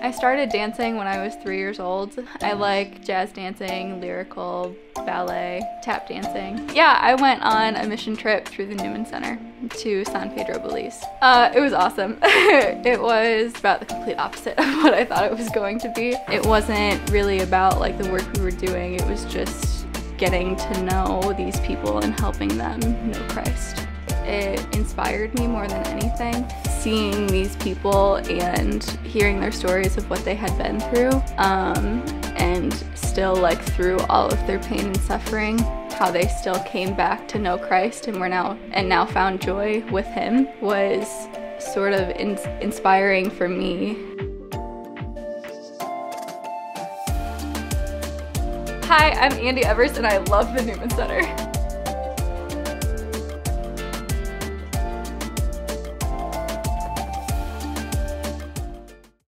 I started dancing when I was three years old. I like jazz dancing, lyrical, ballet, tap dancing. Yeah, I went on a mission trip through the Newman Center to San Pedro Belize. Uh, it was awesome. it was about the complete opposite of what I thought it was going to be. It wasn't really about like the work we were doing, it was just getting to know these people and helping them know Christ. It inspired me more than anything. Seeing these people and hearing their stories of what they had been through um, and still like through all of their pain and suffering, how they still came back to know Christ and were now and now found joy with him was sort of in inspiring for me. Hi, I'm Andie Evers and I love the Newman Center.